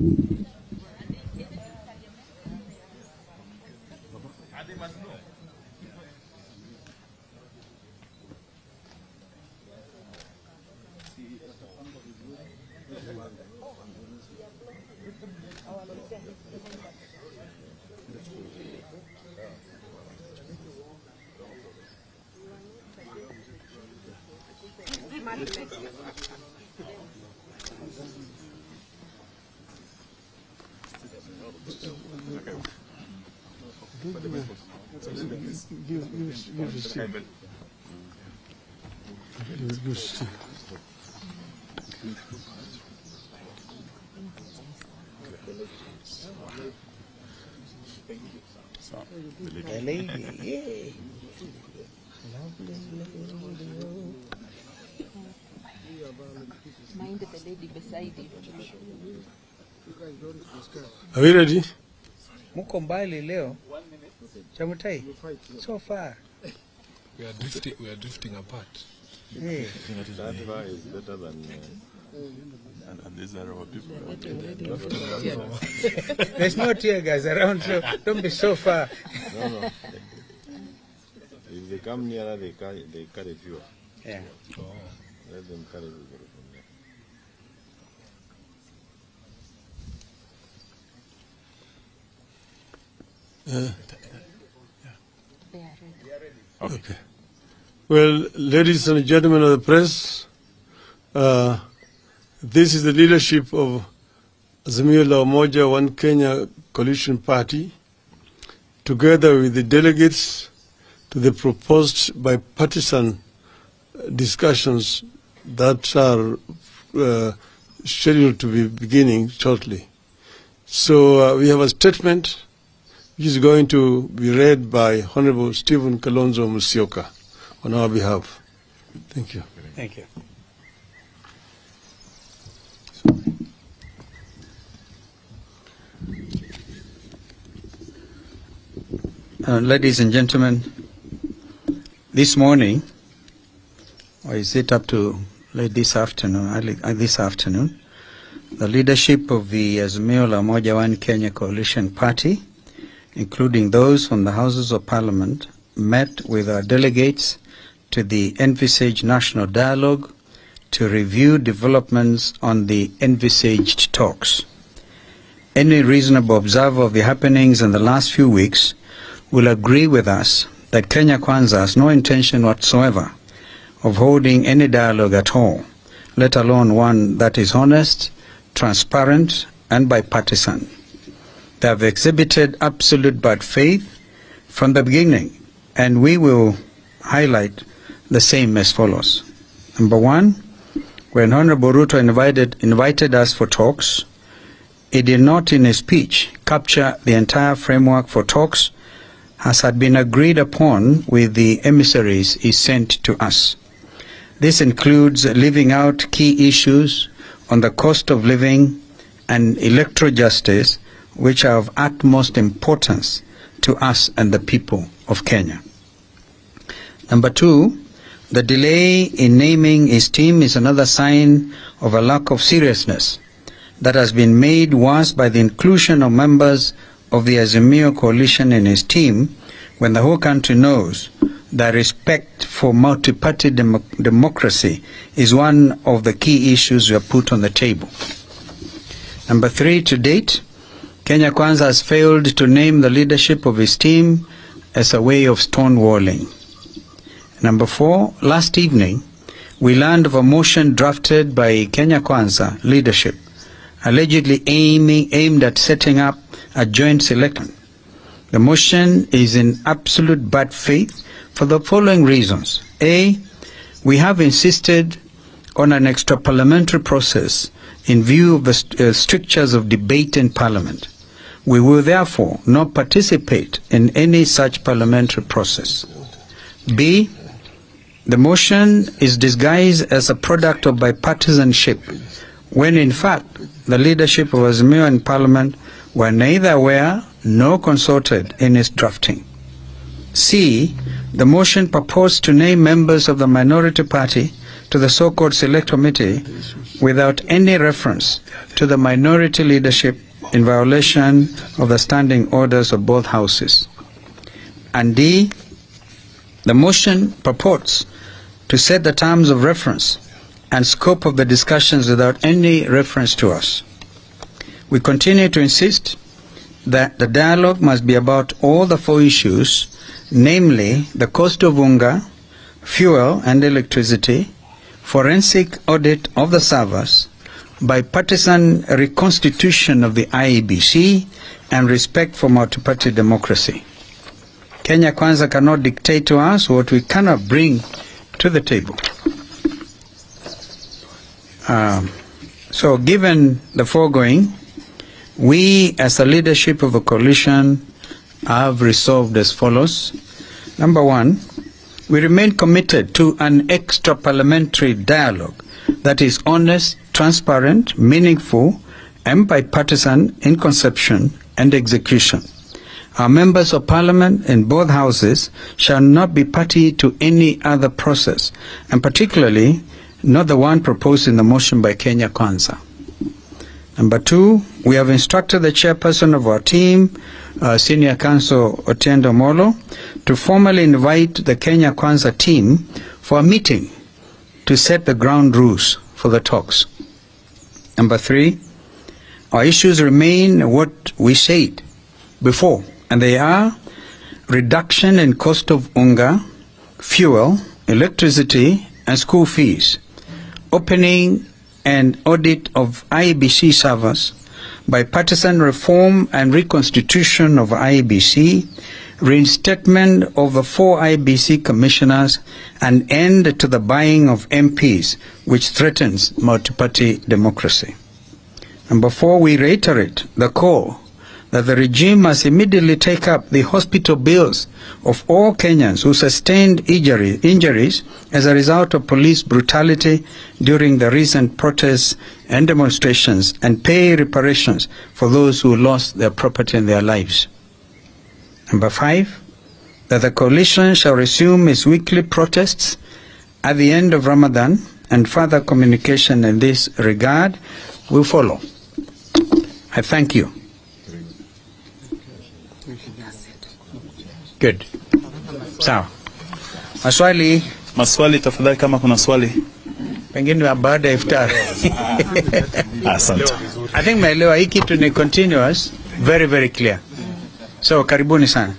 The lady, Mind the lady beside you. Are we ready? Muko mbali leo. Chamutai. So far. We are drifting, we are drifting apart. Yeah. That far is better than. Uh, and, and these are our people. There's no tear gas around, so don't be so far. No, no. if they come nearer, they carry, they carry fewer. Yeah. Oh. Let them carry people from there. Uh, Okay. Well, ladies and gentlemen of the press, uh, this is the leadership of Azimio la Umoja One Kenya Coalition Party, together with the delegates to the proposed bipartisan discussions that are uh, scheduled to be beginning shortly. So uh, we have a statement which is going to be read by Honorable Stephen Kalonzo Musyoka on our behalf. Thank you. Thank you. Uh, ladies and gentlemen, this morning, or is it up to late this afternoon? Early, uh, this afternoon, the leadership of the Azimio la Umoja One Kenya Coalition Party, including those from the Houses of Parliament, met with our delegates to the envisaged national dialogue to review developments on the envisaged talks. Any reasonable observer of the happenings in the last few weeks will agree with us that Kenya Kwanza has no intention whatsoever of holding any dialogue at all, let alone one that is honest, transparent, and bipartisan. They have exhibited absolute bad faith from the beginning, and we will highlight the same as follows. Number one, when Honorable Ruto invited, invited us for talks, he did not in his speech capture the entire framework for talks as had been agreed upon with the emissaries he sent to us. This includes leaving out key issues on the cost of living and electoral justice, which are of utmost importance to us and the people of Kenya. Number two, the delay in naming his team is another sign of a lack of seriousness that has been made worse by the inclusion of members of the Azimio coalition in his team when the whole country knows that respect for multi-party demo- democracy is one of the key issues we have put on the table. Number three, to date, Kenya Kwanza has failed to name the leadership of his team as a way of stonewalling. Number four, last evening, we learned of a motion drafted by Kenya Kwanza leadership, allegedly aiming, aimed at setting up a joint selection. The motion is in absolute bad faith for the following reasons. A, we have insisted on an extra parliamentary process in view of the st- uh, strictures of debate in Parliament. We will therefore not participate in any such parliamentary process. B, the motion is disguised as a product of bipartisanship, when in fact the leadership of Azimio in Parliament were neither aware nor consulted in its drafting. C. The motion proposed to name members of the minority party to the so-called select committee without any reference to the minority leadership in violation of the standing orders of both houses. And D, the motion purports to set the terms of reference and scope of the discussions without any reference to us. We continue to insist that the dialogue must be about all the four issues, namely the cost of unga, fuel and electricity, forensic audit of the servers, bipartisan reconstitution of the IEBC, and respect for multi-party democracy. Kenya Kwanza cannot dictate to us what we cannot bring to the table. Um, so, given the foregoing, we, as the leadership of a coalition, have resolved as follows. Number one, we remain committed to an extra parliamentary dialogue that is honest, transparent, meaningful, and bipartisan in conception and execution. Our members of parliament in both houses shall not be party to any other process, and particularly not the one proposed in the motion by Kenya Kwanza. Number two, we have instructed the chairperson of our team, uh, Senior Counsel Otiendo Molo, to formally invite the Kenya Kwanza team for a meeting to set the ground rules for the talks. Number three, our issues remain what we said before, and they are reduction in cost of unga, fuel, electricity, and school fees, opening and audit of IEBC servers, bipartisan reform and reconstitution of IEBC, reinstatement of the four IEBC commissioners, and end to the buying of MPs, which threatens multi-party democracy. And before we reiterate the call that the regime must immediately take up the hospital bills of all Kenyans who sustained injury, injuries as a result of police brutality during the recent protests and demonstrations and pay reparations for those who lost their property and their lives. Number five, that the coalition shall resume its weekly protests at the end of Ramadan and further communication in this regard will follow. I thank you. Good. Sawa. Maswali Maswali tafadhali, kama kuna swali. pengine baada ya iftar. Asante. I think maelewa hii kitu ni continuous, very very clear. So karibuni sana.